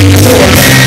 Deus.